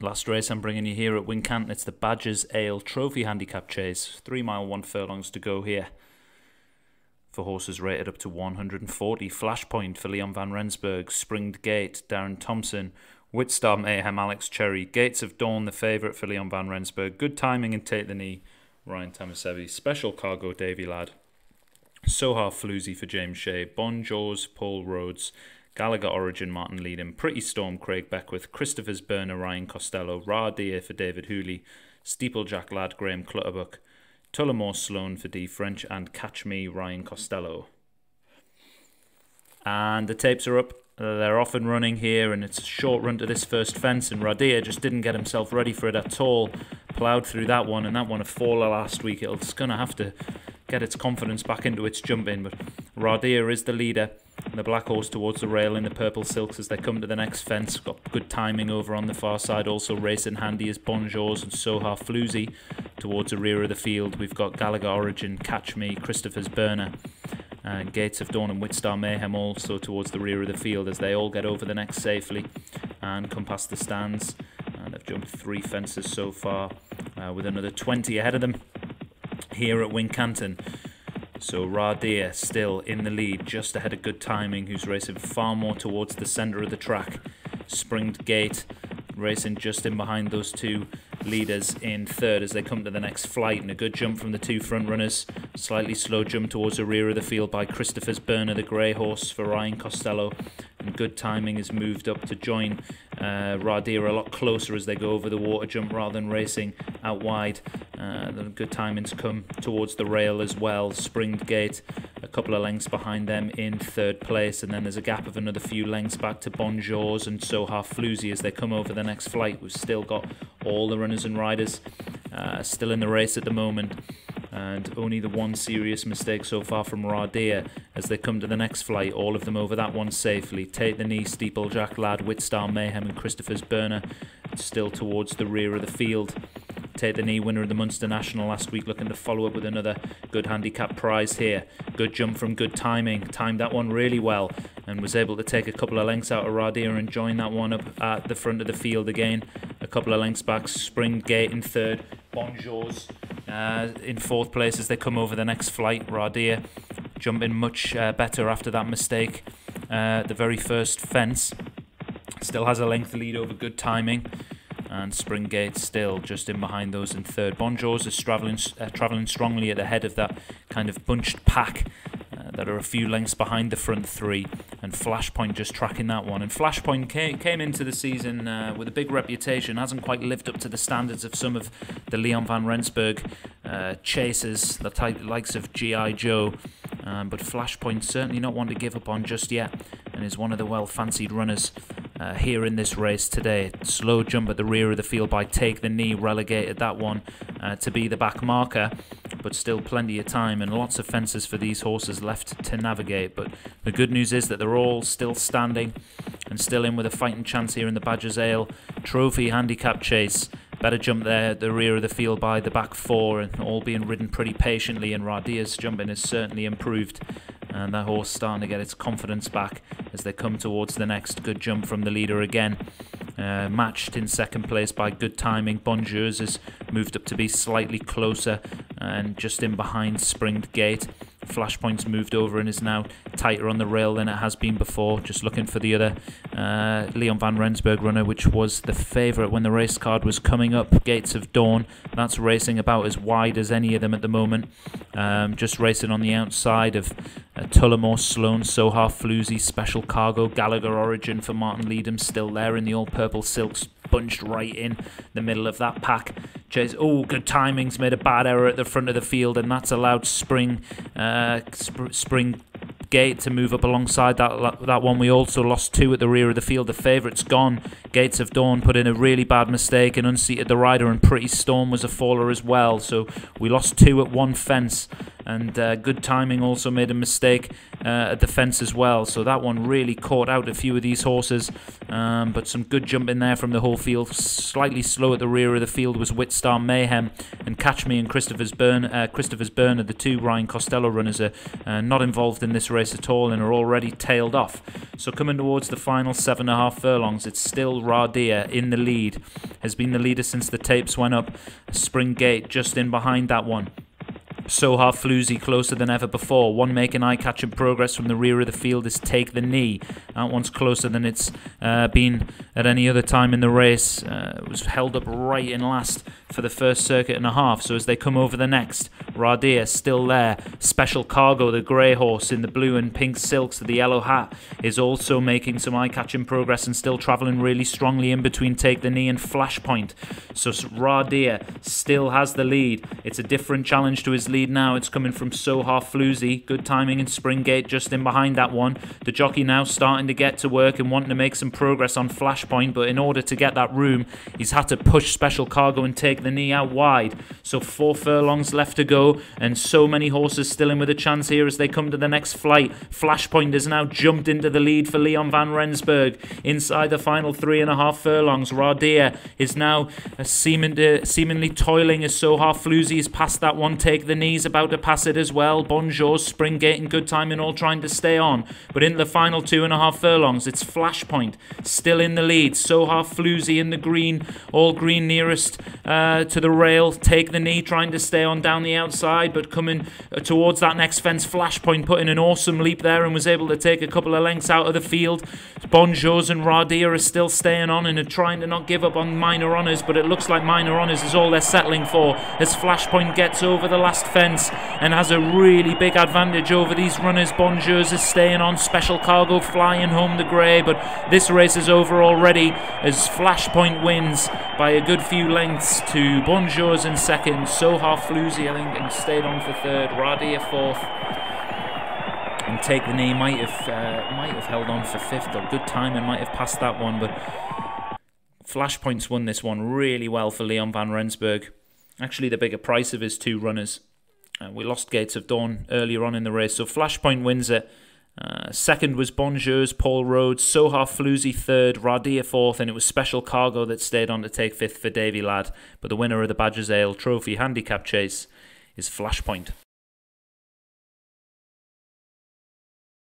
Last race I'm bringing you here at Wincanton. It's the Badgers Ale Trophy Handicap Chase. Three mile, one furlongs to go here. For horses rated up to 140. Flashpoint for Leon Van Rensburg. Springed Gate, Darren Thompson. Whitstar Mayhem, Alex Cherry. Gates of Dawn, the favourite for Leon Van Rensburg. Good timing and take the knee, Ryan Tamasevi. Special cargo, Davy Ladd. Sohar Floozy for James Shea. Bon Jaws, Paul Rhodes. Gallagher Origin, Martin Leadham, Pretty Storm, Craig Beckwith, Christopher's Burner, Ryan Costello, Ra Deer for David Hooley, Steeplejack Lad, Graham Clutterbuck, Tullamore Sloan for D French, and Catch Me, Ryan Costello. And the tapes are up. They're off and running here, and it's a short run to this first fence. And Radia just didn't get himself ready for it at all. Ploughed through that one, and that one a faller last week. It's going to have to get its confidence back into its jumping. But Radia is the leader. The black horse towards the rail in the purple silks as they come to the next fence. Got good timing over on the far side. Also racing handy is Bonjours and Sohar Floozy towards the rear of the field. We've got Gallagher Origin, Catch Me, Christopher's Burner. And Gates of Dawn and Witstar Mayhem also towards the rear of the field as they all get over the next safely and come past the stands. And they've jumped three fences so far uh, with another 20 ahead of them here at Wincanton. So Radir still in the lead, just ahead of Good Timing, who's racing far more towards the centre of the track. Springed Gate racing just in behind those two leaders in third as they come to the next flight. And a good jump from the two front runners. Slightly slow jump towards the rear of the field by Christopher's Burner, the grey horse for Ryan Costello. And good timing is moved up to join uh, Radir a lot closer as they go over the water jump rather than racing out wide. Uh, the good timings come towards the rail as well. Springed Gate a couple of lengths behind them in third place, and then there's a gap of another few lengths back to Bonjours and Sohar Floozy as they come over the next flight. We've still got all the runners and riders uh, still in the race at the moment and only the one serious mistake so far from Radir as they come to the next flight, all of them over that one safely. Take the knee, Steeplejack Lad, Witstar Mayhem, and Christopher's Burner still towards the rear of the field. Take the knee, winner of the Munster National last week, looking to follow up with another good handicap prize here. Good jump from good timing, timed that one really well, and was able to take a couple of lengths out of Radir and join that one up at the front of the field again. A couple of lengths back, Spring Gate in third, Bonjours uh, in fourth place as they come over the next flight. Radir jumping much uh, better after that mistake. Uh, the very first fence still has a length lead over good timing. And Springgate still just in behind those in third. Bonjours is travelling, uh, travelling strongly at the head of that kind of bunched pack that are a few lengths behind the front three, and Flashpoint just tracking that one. And Flashpoint came, came into the season uh, with a big reputation, hasn't quite lived up to the standards of some of the Leon van Rensburg uh, chasers, the type, likes of G.I. Joe. Um, but Flashpoint certainly not one to give up on just yet, and is one of the well fancied runners uh, here in this race today. Slow jump at the rear of the field by Take the Knee, relegated that one uh, to be the back marker, but still plenty of time and lots of fences for these horses left to navigate. But the good news is that they're all still standing and still in with a fighting chance here in the Badger's Ale Trophy Handicap Chase. Better jump there at the rear of the field by the back four, and all being ridden pretty patiently. And Radia's jumping has certainly improved and that horse starting to get its confidence back as they come towards the next good jump from the leader again. Uh, matched in second place by good timing. Bonjours has moved up to be slightly closer and just in behind Springed Gate. Flashpoint's moved over and is now tighter on the rail than it has been before. Just looking for the other uh, Leon Van Rensburg runner, which was the favourite when the race card was coming up. Gates of Dawn. That's racing about as wide as any of them at the moment. Um, just racing on the outside of Tullamore, Sloan, Sohar, Floozy, Special Cargo, Gallagher Origin for Martin Leadham, still there in the all purple silks bunched right in the middle of that pack. Chase, oh, good timings, made a bad error at the front of the field, and that's allowed Spring, uh, Sp- Spring Gate to move up alongside that that one. We also lost two at the rear of the field. The favourite's gone. Gates of Dawn put in a really bad mistake and unseated the rider, and Pretty Storm was a faller as well. So we lost two at one fence and uh, good timing also made a mistake uh, at the fence as well. So that one really caught out a few of these horses, um, but some good jumping there from the whole field. Slightly slow at the rear of the field was Witstar Mayhem and Catch Me and Christopher's Burn. Uh, Christopher's Burn are the two Ryan Costello runners are uh, not involved in this race at all and are already tailed off. So coming towards the final seven and a half furlongs, it's still Radia in the lead. Has been the leader since the tapes went up. Spring Gate just in behind that one. Soha Floozy closer than ever before. One making eye-catching progress from the rear of the field is Take the Knee. That one's closer than it's uh, been at any other time in the race. Uh, it was held up right in last for the first circuit and a half. So as they come over the next, Radia still there. Special Cargo, the grey horse in the blue and pink silks, of the yellow hat, is also making some eye-catching progress and still travelling really strongly in between Take the Knee and Flashpoint. So Radia still has the lead. It's a different challenge to his lead now. It's coming from Soha Floozy. Good timing in Springgate just in behind that one. The jockey now starting to get to work and wanting to make some progress on Flashpoint, but in order to get that room, he's had to push Special Cargo and take the knee out wide. So four furlongs left to go, and so many horses still in with a chance here as they come to the next flight. Flashpoint has now jumped into the lead for Leon van Rensburg. Inside the final three and a half furlongs, Radia is now uh, seeming seemingly toiling as Soha Floozy is past that one. Take the knees, about to pass it as well. Bonjour, Springgate, and Good time and all trying to stay on. But in the final two and a half furlongs, it's Flashpoint still in the lead. Soha Floozy in the green, all green nearest. Uh, to the rail, take the knee, trying to stay on down the outside, but coming uh, towards that next fence. Flashpoint putting an awesome leap there and was able to take a couple of lengths out of the field. Bonjours and Radia are still staying on and are trying to not give up on minor honours, but it looks like minor honours is all they're settling for as Flashpoint gets over the last fence and has a really big advantage over these runners. Bonjours is staying on, special cargo flying home the grey, but this race is over already as Flashpoint wins by a good few lengths to Bonjours in second, Soha Floozy, I think, and stayed on for third, Radia fourth. And Take the Knee might have uh, might have held on for fifth, or good time and might have passed that one, but Flashpoints won this one really well for Leon van Rensburg. Actually, the bigger price of his two runners. Uh, we lost Gates of Dawn earlier on in the race, so Flashpoint wins it. Uh, second was Bonjours, Paul Rhodes, Soha Floozy third, Radia fourth, and it was Special Cargo that stayed on to take fifth for Davy Ladd. But the winner of the Badgers Ale Trophy Handicap Chase is Flashpoint.